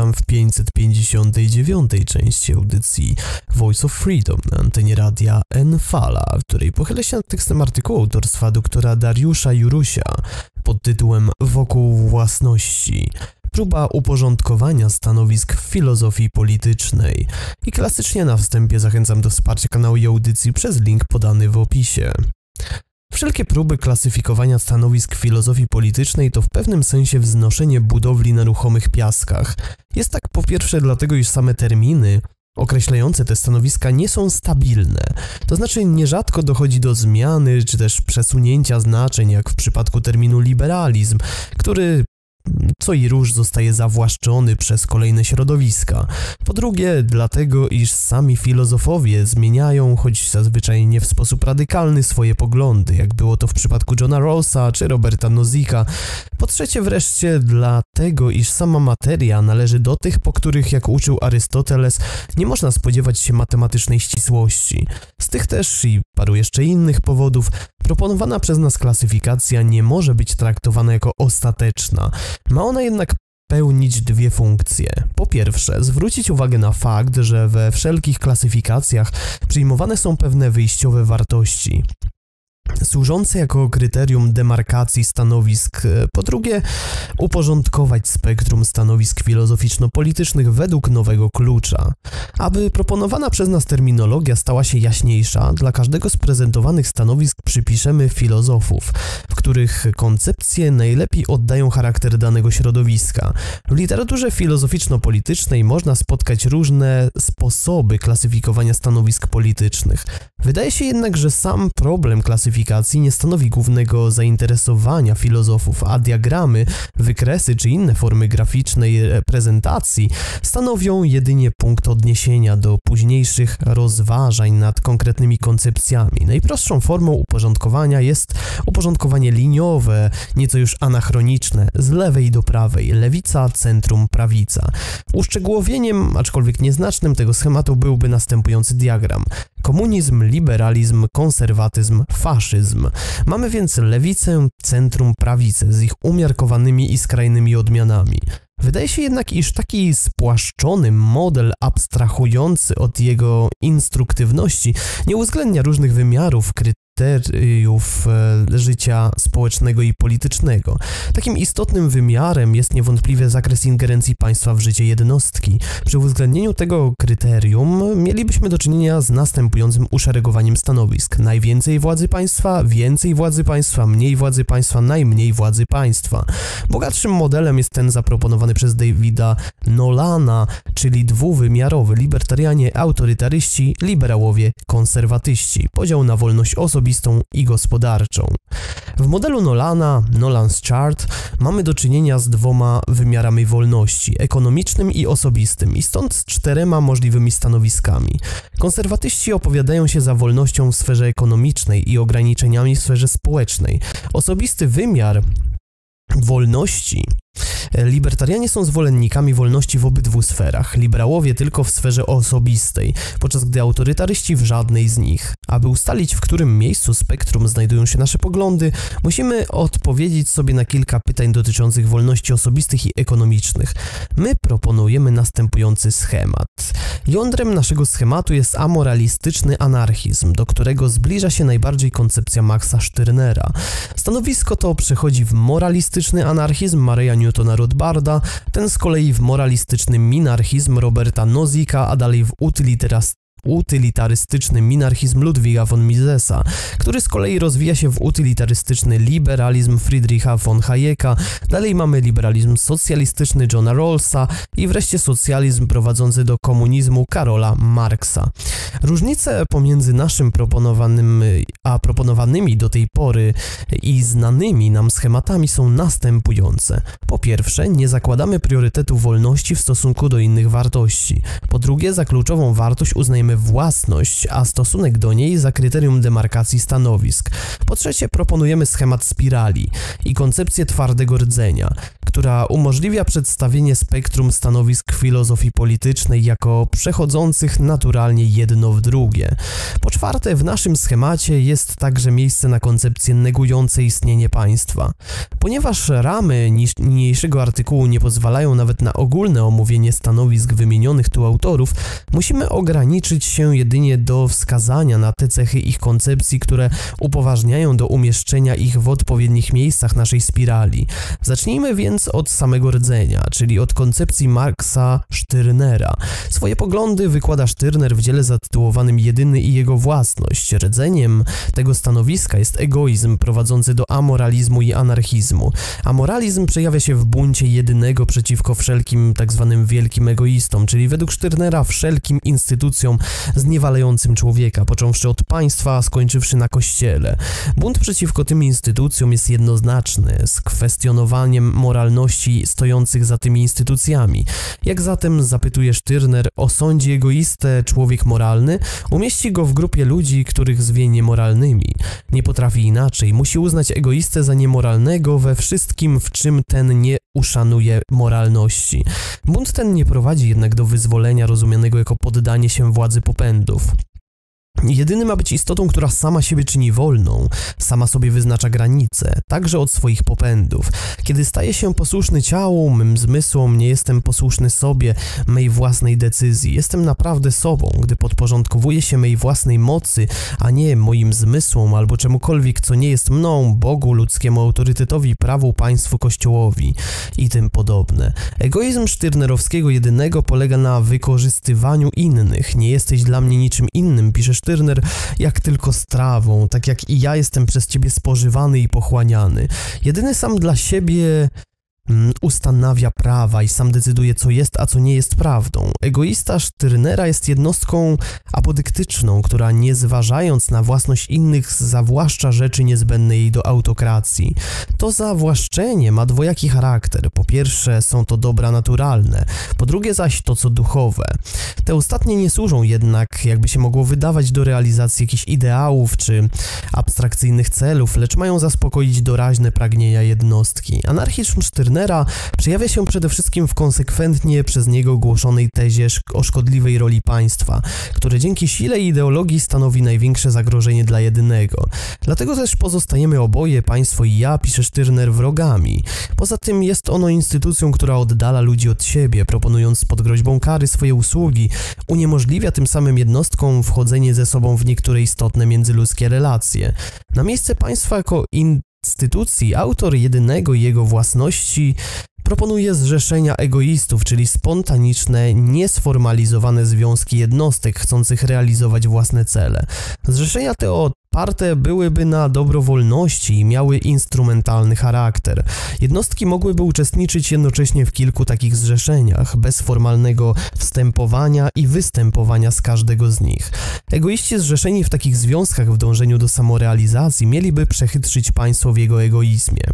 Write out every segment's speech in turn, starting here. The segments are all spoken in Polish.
witam w 559 części audycji Voice of Freedom na antenie radia Enfala, w której pochylę się nad tekstem artykułu autorstwa doktora Dariusza Jurusia pod tytułem Wokół własności. Próba uporządkowania stanowisk w filozofii politycznej. I klasycznie na wstępie zachęcam do wsparcia kanału i audycji przez link podany w opisie. Wszelkie próby klasyfikowania stanowisk filozofii politycznej to w pewnym sensie wznoszenie budowli na ruchomych piaskach. Jest tak po pierwsze dlatego, iż same terminy określające te stanowiska nie są stabilne. To znaczy nierzadko dochodzi do zmiany czy też przesunięcia znaczeń, jak w przypadku terminu liberalizm, który co i róż zostaje zawłaszczony przez kolejne środowiska. Po drugie, dlatego, iż sami filozofowie zmieniają, choć zazwyczaj nie w sposób radykalny, swoje poglądy, jak było to w przypadku Johna Rawlsa czy Roberta Nozika. Po trzecie wreszcie, dlatego, iż sama materia należy do tych, po których, jak uczył Arystoteles, nie można spodziewać się matematycznej ścisłości. Z tych też i paru jeszcze innych powodów proponowana przez nas klasyfikacja nie może być traktowana jako ostateczna. Ma ona jednak pełnić dwie funkcje. Po pierwsze, zwrócić uwagę na fakt, że we wszelkich klasyfikacjach przyjmowane są pewne wyjściowe wartości służące jako kryterium demarkacji stanowisk, po drugie uporządkować spektrum stanowisk filozoficzno-politycznych według nowego klucza. Aby proponowana przez nas terminologia stała się jaśniejsza, dla każdego z prezentowanych stanowisk przypiszemy filozofów, w których koncepcje najlepiej oddają charakter danego środowiska. W literaturze filozoficzno-politycznej można spotkać różne sposoby klasyfikowania stanowisk politycznych. Wydaje się jednak, że sam problem klasyfikacji nie stanowi głównego zainteresowania filozofów, a diagramy, wykresy czy inne formy graficznej reprezentacji stanowią jedynie punkt odniesienia do późniejszych rozważań nad konkretnymi koncepcjami. Najprostszą formą uporządkowania jest uporządkowanie liniowe, nieco już anachroniczne, z lewej do prawej, lewica, centrum, prawica. Uszczegółowieniem, aczkolwiek nieznacznym tego schematu byłby następujący diagram. Komunizm, liberalizm, konserwatyzm, faszyzm. Mamy więc lewicę, centrum, prawicę z ich umiarkowanymi i skrajnymi odmianami. Wydaje się jednak, iż taki spłaszczony model abstrahujący od jego instruktywności nie uwzględnia różnych wymiarów, kryteriów, kryteriów e, życia społecznego i politycznego. Takim istotnym wymiarem jest niewątpliwie zakres ingerencji państwa w życie jednostki. Przy uwzględnieniu tego kryterium mielibyśmy do czynienia z następującym uszeregowaniem stanowisk. Najwięcej władzy państwa, więcej władzy państwa, mniej władzy państwa, najmniej władzy państwa. Bogatszym modelem jest ten zaproponowany przez Davida Nolana, czyli dwuwymiarowy libertarianie, autorytaryści, liberałowie, konserwatyści. Podział na wolność osobistą osobistą i gospodarczą. W modelu Nolana, Nolan's Chart, mamy do czynienia z dwoma wymiarami wolności, ekonomicznym i osobistym, i stąd z czterema możliwymi stanowiskami. Konserwatyści opowiadają się za wolnością w sferze ekonomicznej i ograniczeniami w sferze społecznej. Osobisty wymiar wolności Libertarianie są zwolennikami wolności w obydwu sferach, liberałowie tylko w sferze osobistej, podczas gdy autorytaryści w żadnej z nich. Aby ustalić, w którym miejscu spektrum znajdują się nasze poglądy, musimy odpowiedzieć sobie na kilka pytań dotyczących wolności osobistych i ekonomicznych. My proponujemy następujący schemat. Jądrem naszego schematu jest amoralistyczny anarchizm, do którego zbliża się najbardziej koncepcja Maxa Stirnera. Stanowisko to przechodzi w moralistyczny anarchizm Maria Newtona Rothbarda, ten z kolei w moralistyczny minarchizm Roberta Nozika, a dalej w utilitarystyzm utylitarystyczny minarchizm Ludwiga von Misesa, który z kolei rozwija się w utylitarystyczny liberalizm Friedricha von Hayeka, dalej mamy liberalizm socjalistyczny Johna Rawlsa i wreszcie socjalizm prowadzący do komunizmu Karola Marksa. Różnice pomiędzy naszym proponowanym, a proponowanymi do tej pory i znanymi nam schematami są następujące. Po pierwsze, nie zakładamy priorytetu wolności w stosunku do innych wartości. Po drugie, za kluczową wartość uznajemy własność, a stosunek do niej za kryterium demarkacji stanowisk. Po trzecie, proponujemy schemat spirali i koncepcję twardego rdzenia, która umożliwia przedstawienie spektrum stanowisk filozofii politycznej jako przechodzących naturalnie jedno w drugie. Po czwarte, w naszym schemacie jest także miejsce na koncepcję negujące istnienie państwa. Ponieważ ramy niniejszego artykułu nie pozwalają nawet na ogólne omówienie stanowisk wymienionych tu autorów, musimy ograniczyć się jedynie do wskazania na te cechy ich koncepcji, które upoważniają do umieszczenia ich w odpowiednich miejscach naszej spirali. Zacznijmy więc od samego rdzenia, czyli od koncepcji Marksa Stirnera. Swoje poglądy wykłada Stirner w dziele zatytułowanym Jedyny i jego własność. Rdzeniem tego stanowiska jest egoizm prowadzący do amoralizmu i anarchizmu. Amoralizm przejawia się w buncie jedynego przeciwko wszelkim tzw. Tak wielkim egoistom, czyli według Stirnera wszelkim instytucjom zniewalającym człowieka, począwszy od państwa, a skończywszy na kościele. Bunt przeciwko tym instytucjom jest jednoznaczny, z kwestionowaniem moralności stojących za tymi instytucjami. Jak zatem, zapytuje Stirner, osądzi egoistę człowiek moralny, umieści go w grupie ludzi, których zwie niemoralnymi. Nie potrafi inaczej, musi uznać egoistę za niemoralnego we wszystkim, w czym ten nie uszanuje moralności. Bunt ten nie prowadzi jednak do wyzwolenia rozumianego jako poddanie się władzy popędów. Jedyny ma być istotą, która sama siebie czyni wolną, sama sobie wyznacza granice, także od swoich popędów. Kiedy staje się posłuszny ciału, mym zmysłom, nie jestem posłuszny sobie, mej własnej decyzji. Jestem naprawdę sobą, gdy podporządkowuję się mej własnej mocy, a nie moim zmysłom albo czemukolwiek, co nie jest mną, Bogu, ludzkiemu autorytetowi, prawu, państwu, kościołowi i tym podobne. Egoizm Sztyrnerowskiego jedynego polega na wykorzystywaniu innych. Nie jesteś dla mnie niczym innym, piszesz Stirner, jak tylko strawą, tak jak i ja jestem przez ciebie spożywany i pochłaniany. Jedyny sam dla siebie ustanawia prawa i sam decyduje, co jest, a co nie jest prawdą. Egoista Sztyrnera jest jednostką apodyktyczną, która nie zważając na własność innych, zawłaszcza rzeczy niezbędne jej do autokracji. To zawłaszczenie ma dwojaki charakter. Po pierwsze, są to dobra naturalne, po drugie zaś to, co duchowe. Te ostatnie nie służą jednak, jakby się mogło wydawać, do realizacji jakichś ideałów czy abstrakcyjnych celów, lecz mają zaspokoić doraźne pragnienia jednostki. Anarchizm Sztyrnera przejawia się przede wszystkim w konsekwentnie przez niego głoszonej tezie o szkodliwej roli państwa, które dzięki sile i ideologii stanowi największe zagrożenie dla jedynego. Dlatego też pozostajemy oboje, państwo i ja, pisze Stirner, wrogami. Poza tym jest ono instytucją, która oddala ludzi od siebie, proponując pod groźbą kary swoje usługi, uniemożliwia tym samym jednostkom wchodzenie ze sobą w niektóre istotne międzyludzkie relacje. Na miejsce państwa jako in instytucji autor jedynego jego własności proponuje zrzeszenia egoistów, czyli spontaniczne, niesformalizowane związki jednostek chcących realizować własne cele. Zrzeszenia te oparte byłyby na dobrowolności i miały instrumentalny charakter. Jednostki mogłyby uczestniczyć jednocześnie w kilku takich zrzeszeniach, bez formalnego wstępowania i występowania z każdego z nich. Egoiści zrzeszeni w takich związkach w dążeniu do samorealizacji mieliby przechytrzyć państwo w jego egoizmie.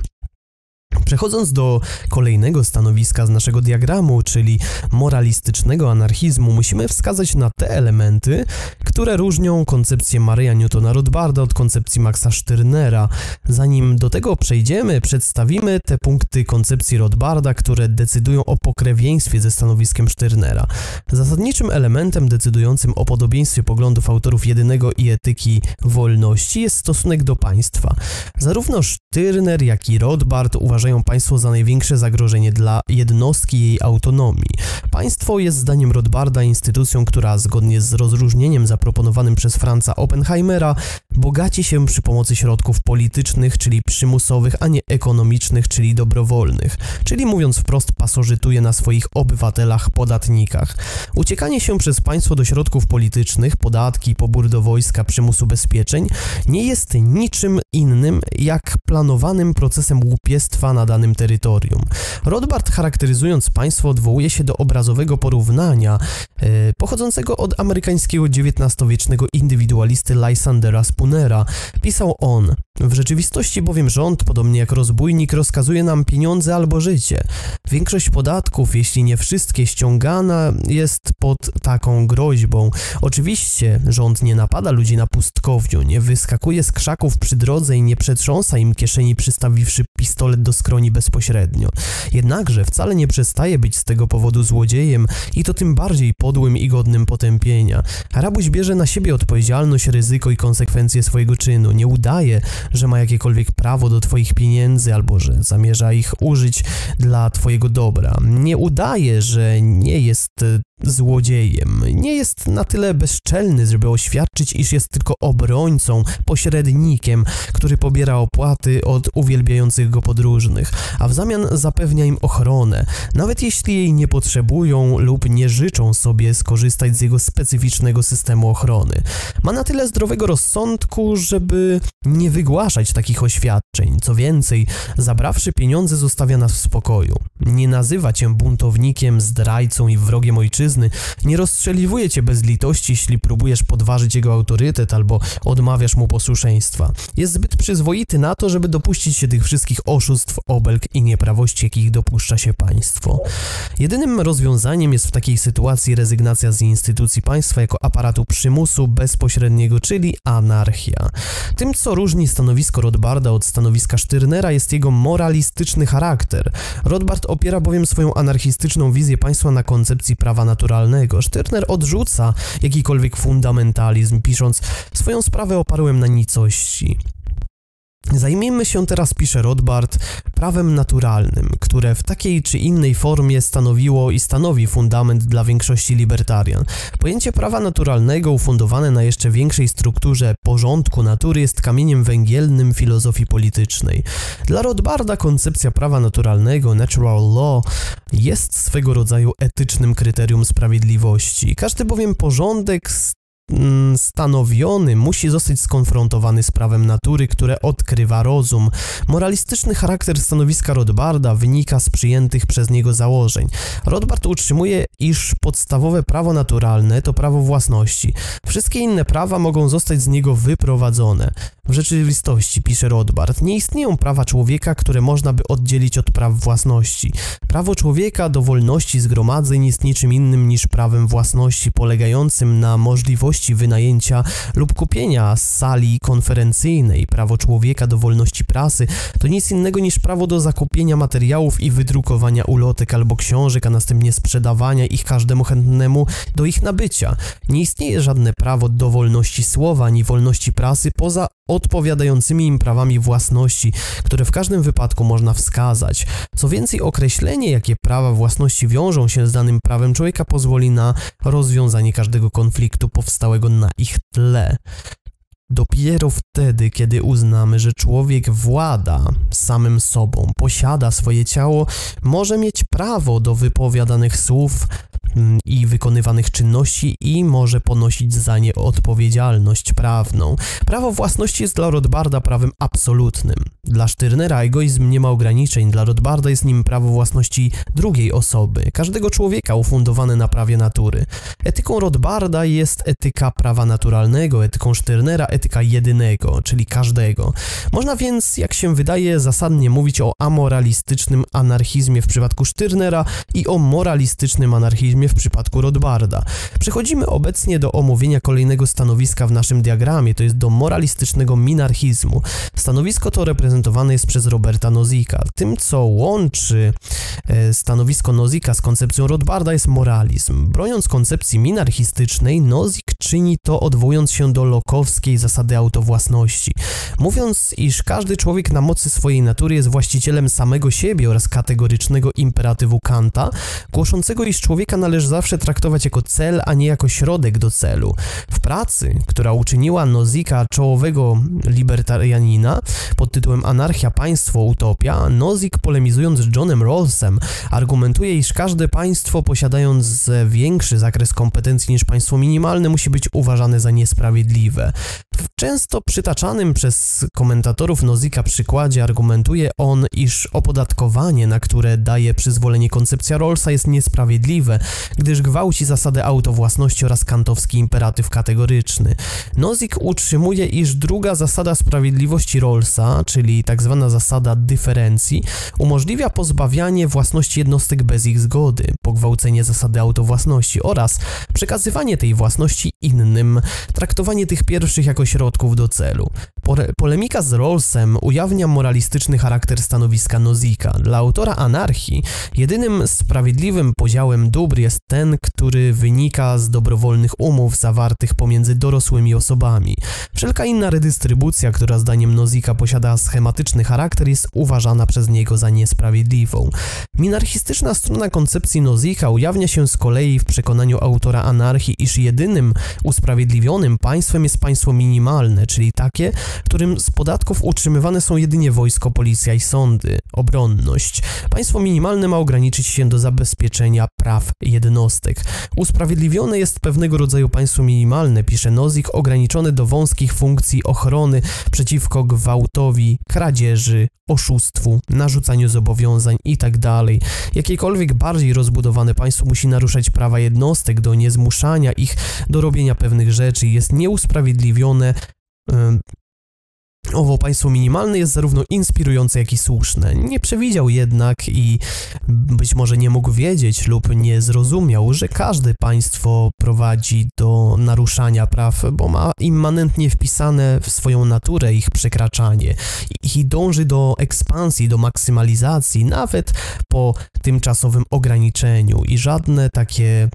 Przechodząc do kolejnego stanowiska z naszego diagramu, czyli moralistycznego anarchizmu, musimy wskazać na te elementy, które różnią koncepcję Maria Newtona Rothbarda od koncepcji Maxa Stirnera. Zanim do tego przejdziemy, przedstawimy te punkty koncepcji Rothbarda, które decydują o pokrewieństwie ze stanowiskiem Stirnera. Zasadniczym elementem decydującym o podobieństwie poglądów autorów jedynego i etyki wolności jest stosunek do państwa. Zarówno Stirner, jak i Rothbard uważają państwo za największe zagrożenie dla jednostki jej autonomii. Państwo jest zdaniem Rothbarda instytucją, która zgodnie z rozróżnieniem zaproponowanym przez Franza Oppenheimera bogaci się przy pomocy środków politycznych, czyli przymusowych, a nie ekonomicznych, czyli dobrowolnych. Czyli mówiąc wprost, pasożytuje na swoich obywatelach, podatnikach. Uciekanie się przez państwo do środków politycznych, podatki, pobór do wojska, przymus ubezpieczeń nie jest niczym innym jak planowanym procesem łupiestwa na danym terytorium. Rothbard charakteryzując państwo odwołuje się do obrazowego porównania e, pochodzącego od amerykańskiego XIX-wiecznego indywidualisty Lysandera Spoonera. Pisał on W rzeczywistości bowiem rząd, podobnie jak rozbójnik, rozkazuje nam pieniądze albo życie. Większość podatków, jeśli nie wszystkie, ściągana jest pod taką groźbą. Oczywiście rząd nie napada ludzi na pustkowniu, nie wyskakuje z krzaków przy drodze i nie przetrząsa im kieszeni przystawiwszy pistolet do skroni bezpośrednio. Jednakże wcale nie przestaje być z tego powodu złodziejem i to tym bardziej podłym i godnym potępienia. Rabuś bierze na siebie odpowiedzialność, ryzyko i konsekwencje swojego czynu. Nie udaje, że ma jakiekolwiek prawo do twoich pieniędzy albo że zamierza ich użyć dla twojego dobra. Nie udaje, że nie jest złodziejem. Nie jest na tyle bezczelny, żeby oświadczyć, iż jest tylko obrońcą, pośrednikiem, który pobiera opłaty od uwielbiających go podróżnych, a w zamian zapewnia im ochronę, nawet jeśli jej nie potrzebują lub nie życzą sobie skorzystać z jego specyficznego systemu ochrony. Ma na tyle zdrowego rozsądku, żeby nie wygłaszać takich oświadczeń. Co więcej, zabrawszy pieniądze, zostawia nas w spokoju. Nie nazywa cię buntownikiem, zdrajcą i wrogiem ojczyzny, nie rozstrzeliwuje cię bez litości, jeśli próbujesz podważyć jego autorytet albo odmawiasz mu posłuszeństwa. Jest zbyt przyzwoity na to, żeby dopuścić się tych wszystkich oszustw, obelg i nieprawości, jakich dopuszcza się państwo. Jedynym rozwiązaniem jest w takiej sytuacji rezygnacja z instytucji państwa jako aparatu przymusu bezpośredniego, czyli anarchia. Tym, co różni stanowisko Rothbarda od stanowiska Stirnera jest jego moralistyczny charakter. Rothbard opiera bowiem swoją anarchistyczną wizję państwa na koncepcji prawa naturalnego. Stirner odrzuca jakikolwiek fundamentalizm, pisząc swoją sprawę oparłem na nicości. Zajmijmy się teraz, pisze Rothbard, prawem naturalnym, które w takiej czy innej formie stanowiło i stanowi fundament dla większości libertarian. Pojęcie prawa naturalnego ufundowane na jeszcze większej strukturze porządku natury jest kamieniem węgielnym filozofii politycznej. Dla Rothbarda koncepcja prawa naturalnego, natural law, jest swego rodzaju etycznym kryterium sprawiedliwości. Każdy bowiem porządek stanowiony musi zostać skonfrontowany z prawem natury, które odkrywa rozum. Moralistyczny charakter stanowiska Rothbarda wynika z przyjętych przez niego założeń. Rothbard utrzymuje, iż podstawowe prawo naturalne to prawo własności. Wszystkie inne prawa mogą zostać z niego wyprowadzone. W rzeczywistości, pisze Rothbard, nie istnieją prawa człowieka, które można by oddzielić od praw własności. Prawo człowieka do wolności zgromadzeń jest niczym innym niż prawem własności polegającym na możliwości wynajęcia lub kupienia sali konferencyjnej. Prawo człowieka do wolności prasy to nic innego niż prawo do zakupienia materiałów i wydrukowania ulotek albo książek, a następnie sprzedawania ich każdemu chętnemu do ich nabycia. Nie istnieje żadne prawo do wolności słowa ani wolności prasy poza odpowiadającymi im prawami własności, które w każdym wypadku można wskazać. Co więcej, określenie, jakie prawa własności wiążą się z danym prawem człowieka, pozwoli na rozwiązanie każdego konfliktu powstałego na ich tle. Dopiero wtedy, kiedy uznamy, że człowiek włada samym sobą, posiada swoje ciało, może mieć prawo do wypowiadanych słów, i wykonywanych czynności i może ponosić za nie odpowiedzialność prawną. Prawo własności jest dla Rothbarda prawem absolutnym. Dla Stirnera egoizm nie ma ograniczeń, dla Rothbarda jest nim prawo własności drugiej osoby, każdego człowieka ufundowane na prawie natury. Etyką Rothbarda jest etyka prawa naturalnego, etyką Stirnera etyka jedynego, czyli każdego. Można więc, jak się wydaje, zasadnie mówić o amoralistycznym anarchizmie w przypadku Stirnera i o moralistycznym anarchizmie w przypadku Rothbarda. Przechodzimy obecnie do omówienia kolejnego stanowiska w naszym diagramie, to jest do moralistycznego minarchizmu. Stanowisko to reprezentowane jest przez Roberta Nozika. Tym, co łączy e, stanowisko Nozika z koncepcją Rothbarda jest moralizm. Broniąc koncepcji minarchistycznej, Nozik czyni to odwołując się do lokowskiej zasady autowłasności. Mówiąc, iż każdy człowiek na mocy swojej natury jest właścicielem samego siebie oraz kategorycznego imperatywu Kanta, głoszącego, iż człowieka należy należy zawsze traktować jako cel, a nie jako środek do celu. W pracy, która uczyniła Nozika czołowego libertarianina pod tytułem Anarchia, Państwo, Utopia, Nozik polemizując z Johnem Rawlsem argumentuje, iż każde państwo posiadając większy zakres kompetencji niż państwo minimalne musi być uważane za niesprawiedliwe. W często przytaczanym przez komentatorów Nozika przykładzie argumentuje on, iż opodatkowanie, na które daje przyzwolenie koncepcja Rawlsa jest niesprawiedliwe, gdyż gwałci zasadę autowłasności oraz kantowski imperatyw kategoryczny. Nozick utrzymuje, iż druga zasada sprawiedliwości Rawlsa, czyli tzw. Tak zasada dyferencji, umożliwia pozbawianie własności jednostek bez ich zgody, pogwałcenie zasady autowłasności oraz przekazywanie tej własności innym, traktowanie tych pierwszych jako środków do celu. Polemika z Rawlsem ujawnia moralistyczny charakter stanowiska Nozika. Dla autora anarchii jedynym sprawiedliwym podziałem dóbr jest ten, który wynika z dobrowolnych umów zawartych pomiędzy dorosłymi osobami. Wszelka inna redystrybucja, która zdaniem Nozika posiada schematyczny charakter, jest uważana przez niego za niesprawiedliwą. Minarchistyczna strona koncepcji Nozika ujawnia się z kolei w przekonaniu autora anarchii, iż jedynym usprawiedliwionym państwem jest państwo minimalne, czyli takie, którym z podatków utrzymywane są jedynie wojsko, policja i sądy, obronność. Państwo minimalne ma ograniczyć się do zabezpieczenia praw jednostek. Usprawiedliwione jest pewnego rodzaju państwo minimalne, pisze Nozik, ograniczone do wąskich funkcji ochrony przeciwko gwałtowi, kradzieży, oszustwu, narzucaniu zobowiązań itd. Tak Jakiekolwiek bardziej rozbudowane państwo musi naruszać prawa jednostek do niezmuszania ich do robienia pewnych rzeczy, jest nieusprawiedliwione Owo państwo minimalne jest zarówno inspirujące, jak i słuszne. Nie przewidział jednak i być może nie mógł wiedzieć lub nie zrozumiał, że każde państwo prowadzi do naruszania praw, bo ma immanentnie wpisane w swoją naturę ich przekraczanie i dąży do ekspansji, do maksymalizacji, nawet po tymczasowym ograniczeniu i żadne takie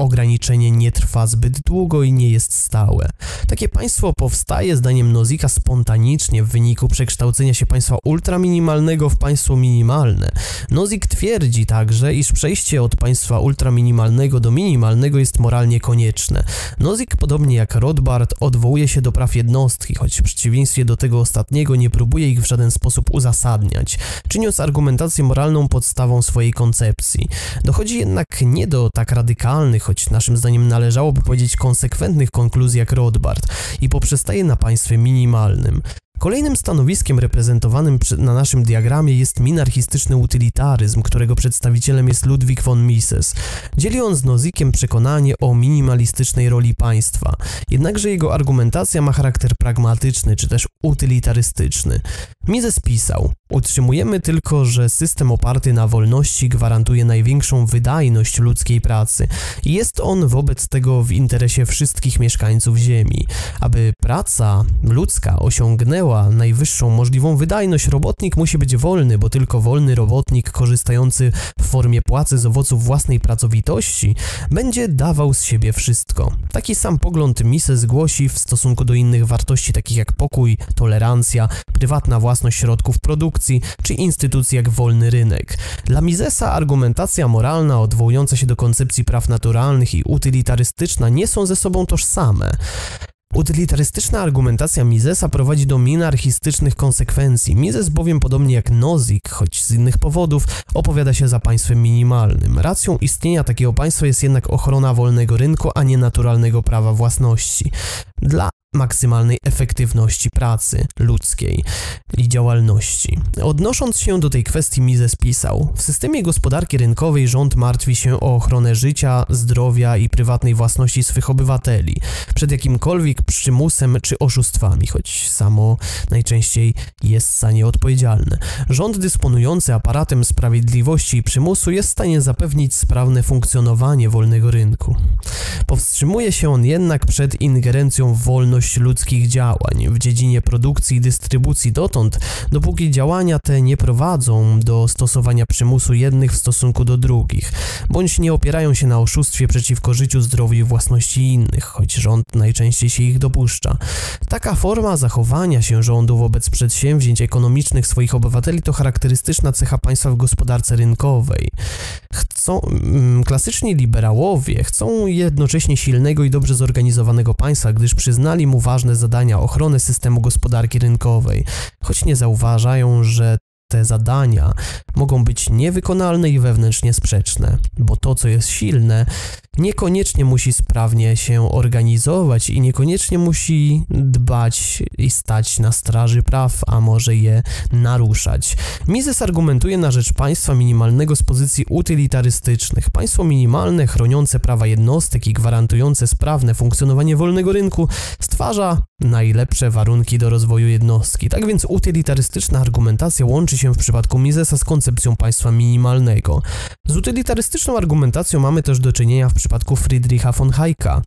ograniczenie nie trwa zbyt długo i nie jest stałe. Takie państwo powstaje zdaniem Nozika spontanicznie w wyniku przekształcenia się państwa ultraminimalnego w państwo minimalne. Nozik twierdzi także, iż przejście od państwa ultraminimalnego do minimalnego jest moralnie konieczne. Nozik, podobnie jak Rothbard, odwołuje się do praw jednostki, choć w przeciwieństwie do tego ostatniego nie próbuje ich w żaden sposób uzasadniać, czyniąc argumentację moralną podstawą swojej koncepcji. Dochodzi jednak nie do tak radykalnych, choć naszym zdaniem należałoby powiedzieć konsekwentnych konkluzji jak Rothbard i poprzestaje na państwie minimalnym. Kolejnym stanowiskiem reprezentowanym na naszym diagramie jest minarchistyczny utylitaryzm, którego przedstawicielem jest Ludwik von Mises. Dzieli on z Nozikiem przekonanie o minimalistycznej roli państwa, jednakże jego argumentacja ma charakter pragmatyczny czy też utylitarystyczny. Mises pisał: Utrzymujemy tylko, że system oparty na wolności gwarantuje największą wydajność ludzkiej pracy i jest on wobec tego w interesie wszystkich mieszkańców Ziemi. Aby praca ludzka osiągnęła najwyższą możliwą wydajność, robotnik musi być wolny, bo tylko wolny robotnik korzystający w formie płacy z owoców własnej pracowitości będzie dawał z siebie wszystko. Taki sam pogląd Mises głosi w stosunku do innych wartości takich jak pokój, tolerancja, prywatna własność środków produkcji, czy instytucji jak wolny rynek. Dla Misesa argumentacja moralna odwołująca się do koncepcji praw naturalnych i utylitarystyczna nie są ze sobą tożsame. Utylitarystyczna argumentacja Misesa prowadzi do minarchistycznych konsekwencji. Mises bowiem, podobnie jak Nozick, choć z innych powodów, opowiada się za państwem minimalnym. Racją istnienia takiego państwa jest jednak ochrona wolnego rynku, a nie naturalnego prawa własności. Dla maksymalnej efektywności pracy ludzkiej i działalności. Odnosząc się do tej kwestii Mises pisał, w systemie gospodarki rynkowej rząd martwi się o ochronę życia, zdrowia i prywatnej własności swych obywateli przed jakimkolwiek przymusem czy oszustwami, choć samo najczęściej jest za nie odpowiedzialne. Rząd dysponujący aparatem sprawiedliwości i przymusu jest w stanie zapewnić sprawne funkcjonowanie wolnego rynku. Powstrzymuje się on jednak przed ingerencją w wolność ludzkich działań w dziedzinie produkcji i dystrybucji dotąd, dopóki działania te nie prowadzą do stosowania przymusu jednych w stosunku do drugich, bądź nie opierają się na oszustwie przeciwko życiu, zdrowiu i własności innych, choć rząd najczęściej się ich dopuszcza. Taka forma zachowania się rządu wobec przedsięwzięć ekonomicznych swoich obywateli to charakterystyczna cecha państwa w gospodarce rynkowej. Chcą, mm, klasyczni liberałowie chcą jednocześnie silnego i dobrze zorganizowanego państwa, gdyż przyznali mu ważne zadania ochrony systemu gospodarki rynkowej, choć nie zauważają, że te zadania mogą być niewykonalne i wewnętrznie sprzeczne, bo to, co jest silne, niekoniecznie musi sprawnie się organizować i niekoniecznie musi dbać i stać na straży praw, a może je naruszać. Mises argumentuje na rzecz państwa minimalnego z pozycji utylitarystycznych. Państwo minimalne, chroniące prawa jednostek i gwarantujące sprawne funkcjonowanie wolnego rynku stwarza najlepsze warunki do rozwoju jednostki. Tak więc utylitarystyczna argumentacja łączy się w przypadku Misesa z koncepcją państwa minimalnego. Z utylitarystyczną argumentacją mamy też do czynienia w przypadku Friedricha von Hayeka.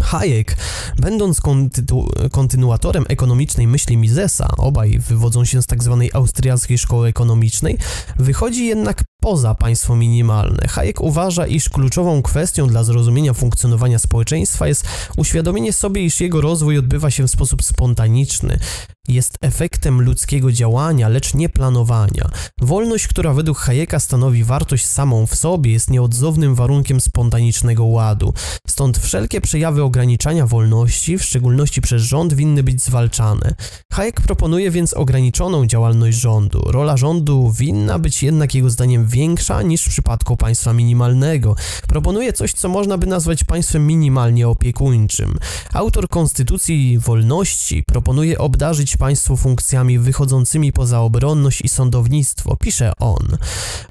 Hayek, będąc kontynu- kontynuatorem ekonomicznej myśli Misesa, obaj wywodzą się z tzw. Tak austriackiej szkoły ekonomicznej, wychodzi jednak poza państwo minimalne. Hayek uważa, iż kluczową kwestią dla zrozumienia funkcjonowania społeczeństwa jest uświadomienie sobie, iż jego rozwój odbywa się w sposób spontaniczny jest efektem ludzkiego działania, lecz nie planowania. Wolność, która według Hayeka stanowi wartość samą w sobie, jest nieodzownym warunkiem spontanicznego ładu. Stąd wszelkie przejawy ograniczania wolności, w szczególności przez rząd, winny być zwalczane. Hayek proponuje więc ograniczoną działalność rządu. Rola rządu winna być jednak jego zdaniem większa niż w przypadku państwa minimalnego. Proponuje coś, co można by nazwać państwem minimalnie opiekuńczym. Autor Konstytucji Wolności proponuje obdarzyć państwo funkcjami wychodzącymi poza obronność i sądownictwo, pisze on.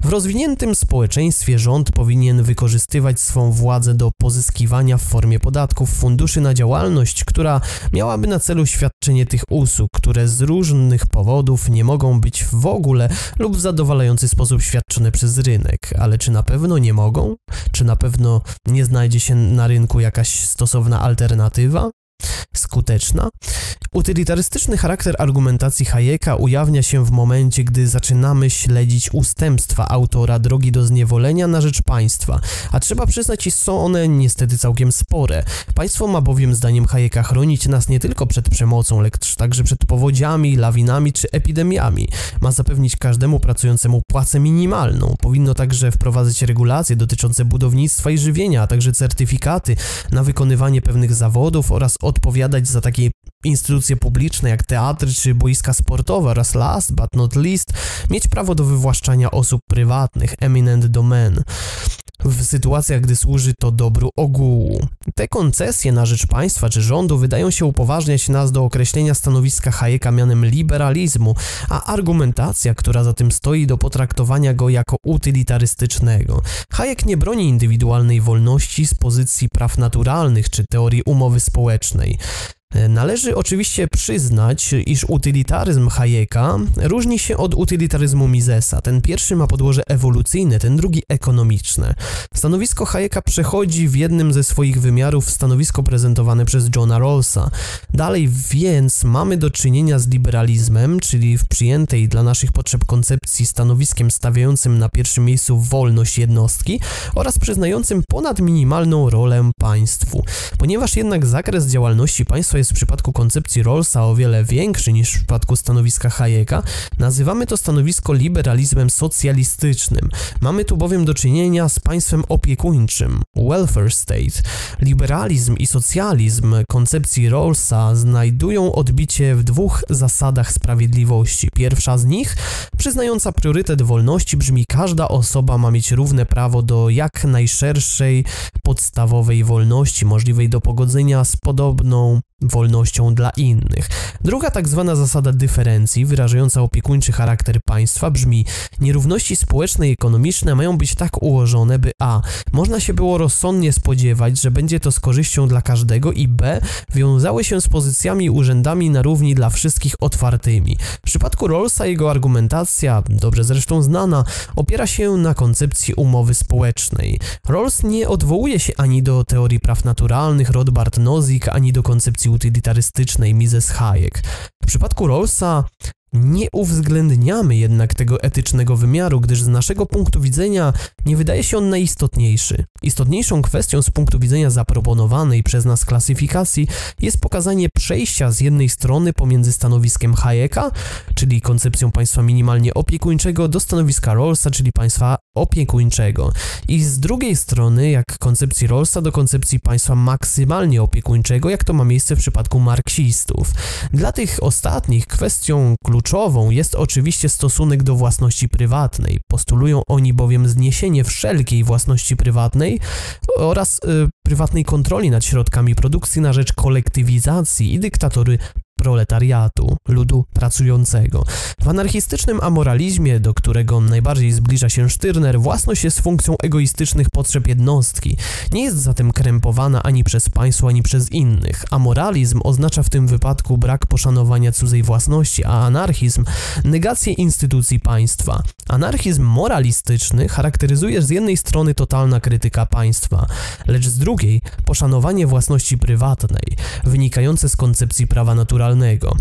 W rozwiniętym społeczeństwie rząd powinien wykorzystywać swą władzę do pozyskiwania w formie podatków funduszy na działalność, która miałaby na celu świadczenie tych usług, które z różnych powodów nie mogą być w ogóle lub w zadowalający sposób świadczone przez rynek. Ale czy na pewno nie mogą? Czy na pewno nie znajdzie się na rynku jakaś stosowna alternatywa? Skuteczna. Utylitarystyczny charakter argumentacji Hayeka ujawnia się w momencie, gdy zaczynamy śledzić ustępstwa autora drogi do zniewolenia na rzecz państwa, a trzeba przyznać, iż są one niestety całkiem spore. Państwo ma bowiem zdaniem Hayeka chronić nas nie tylko przed przemocą, lecz także przed powodziami, lawinami czy epidemiami. Ma zapewnić każdemu pracującemu płacę minimalną. Powinno także wprowadzać regulacje dotyczące budownictwa i żywienia, a także certyfikaty na wykonywanie pewnych zawodów oraz odpowiadać za takie instytucje publiczne jak teatry czy boiska sportowe oraz last but not least mieć prawo do wywłaszczania osób prywatnych, eminent domain w sytuacjach, gdy służy to dobru ogółu. Te koncesje na rzecz państwa czy rządu wydają się upoważniać nas do określenia stanowiska Hayeka mianem liberalizmu, a argumentacja, która za tym stoi, do potraktowania go jako utylitarystycznego. Hayek nie broni indywidualnej wolności z pozycji praw naturalnych czy teorii umowy społecznej. Należy oczywiście przyznać, iż utylitaryzm Hayeka różni się od utylitaryzmu Misesa. Ten pierwszy ma podłoże ewolucyjne, ten drugi ekonomiczne. Stanowisko Hayeka przechodzi w jednym ze swoich wymiarów stanowisko prezentowane przez Johna Rawlsa. Dalej więc mamy do czynienia z liberalizmem, czyli w przyjętej dla naszych potrzeb koncepcji stanowiskiem stawiającym na pierwszym miejscu wolność jednostki oraz przyznającym ponad minimalną rolę państwu. Ponieważ jednak zakres działalności państwa jest w przypadku koncepcji Rawlsa o wiele większy niż w przypadku stanowiska Hayeka, nazywamy to stanowisko liberalizmem socjalistycznym. Mamy tu bowiem do czynienia z państwem opiekuńczym, welfare state. Liberalizm i socjalizm koncepcji Rawlsa znajdują odbicie w dwóch zasadach sprawiedliwości. Pierwsza z nich, przyznająca priorytet wolności, brzmi każda osoba ma mieć równe prawo do jak najszerszej podstawowej wolności, możliwej do pogodzenia z podobną wolnością dla innych. Druga tak zwana zasada dyferencji, wyrażająca opiekuńczy charakter państwa, brzmi: Nierówności społeczne i ekonomiczne mają być tak ułożone, by a. można się było rozsądnie spodziewać, że będzie to z korzyścią dla każdego, i b. wiązały się z pozycjami urzędami na równi dla wszystkich otwartymi. W przypadku Rawlsa jego argumentacja, dobrze zresztą znana, opiera się na koncepcji umowy społecznej. Rawls nie odwołuje się ani do teorii praw naturalnych Rothbard Nozick, ani do koncepcji utilitarystycznej Mises Hayek. W przypadku Rawlsa nie uwzględniamy jednak tego etycznego wymiaru, gdyż z naszego punktu widzenia nie wydaje się on najistotniejszy. Istotniejszą kwestią z punktu widzenia zaproponowanej przez nas klasyfikacji jest pokazanie przejścia z jednej strony pomiędzy stanowiskiem Hayeka, czyli koncepcją państwa minimalnie opiekuńczego, do stanowiska Rawlsa, czyli państwa opiekuńczego. I z drugiej strony, jak koncepcji Rawlsa do koncepcji państwa maksymalnie opiekuńczego, jak to ma miejsce w przypadku marksistów. Dla tych ostatnich kwestią kluczową jest oczywiście stosunek do własności prywatnej. Postulują oni bowiem zniesienie wszelkiej własności prywatnej oraz y, prywatnej kontroli nad środkami produkcji na rzecz kolektywizacji i dyktatury proletariatu, ludu pracującego. W anarchistycznym amoralizmie, do którego najbardziej zbliża się Sztyrner, własność jest funkcją egoistycznych potrzeb jednostki. Nie jest zatem krępowana ani przez państwo, ani przez innych. Amoralizm oznacza w tym wypadku brak poszanowania cudzej własności, a anarchizm negację instytucji państwa. Anarchizm moralistyczny charakteryzuje z jednej strony totalna krytyka państwa, lecz z drugiej poszanowanie własności prywatnej, wynikające z koncepcji prawa naturalnego naturalnego.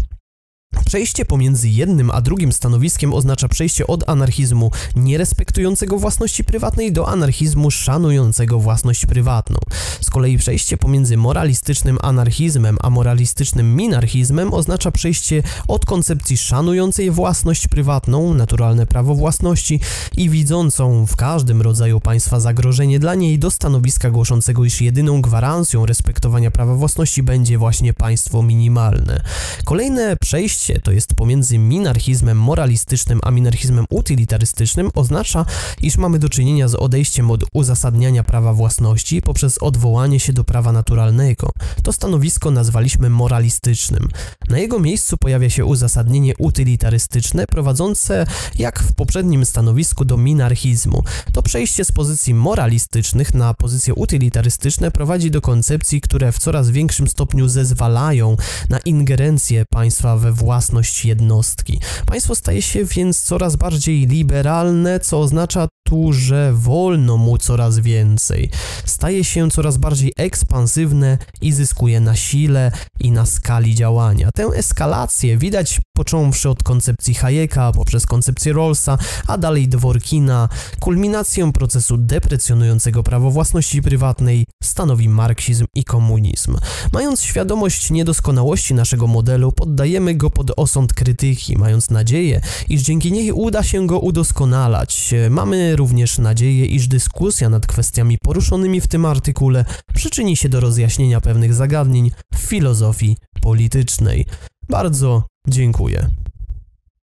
Przejście pomiędzy jednym a drugim stanowiskiem oznacza przejście od anarchizmu nierespektującego własności prywatnej do anarchizmu szanującego własność prywatną. Z kolei przejście pomiędzy moralistycznym anarchizmem a moralistycznym minarchizmem oznacza przejście od koncepcji szanującej własność prywatną, naturalne prawo własności i widzącą w każdym rodzaju państwa zagrożenie dla niej do stanowiska głoszącego, iż jedyną gwarancją respektowania prawa własności będzie właśnie państwo minimalne. Kolejne przejście to jest pomiędzy minarchizmem moralistycznym a minarchizmem utylitarystycznym, oznacza, iż mamy do czynienia z odejściem od uzasadniania prawa własności poprzez odwołanie się do prawa naturalnego. To stanowisko nazwaliśmy moralistycznym. Na jego miejscu pojawia się uzasadnienie utylitarystyczne, prowadzące, jak w poprzednim stanowisku, do minarchizmu. To przejście z pozycji moralistycznych na pozycje utylitarystyczne prowadzi do koncepcji, które w coraz większym stopniu zezwalają na ingerencję państwa we własność własność jednostki. Państwo staje się więc coraz bardziej liberalne, co oznacza tu, że wolno mu coraz więcej. Staje się coraz bardziej ekspansywne i zyskuje na sile i na skali działania. Tę eskalację widać począwszy od koncepcji Hayeka, poprzez koncepcję Rawlsa, a dalej Dworkina. Kulminację procesu deprecjonującego prawo własności prywatnej stanowi marksizm i komunizm. Mając świadomość niedoskonałości naszego modelu, poddajemy go pod osąd krytyki, mając nadzieję, iż dzięki niej uda się go udoskonalać. Również nadzieję, iż dyskusja nad kwestiami poruszonymi w tym artykule przyczyni się do rozjaśnienia pewnych zagadnień w filozofii politycznej. Bardzo dziękuję.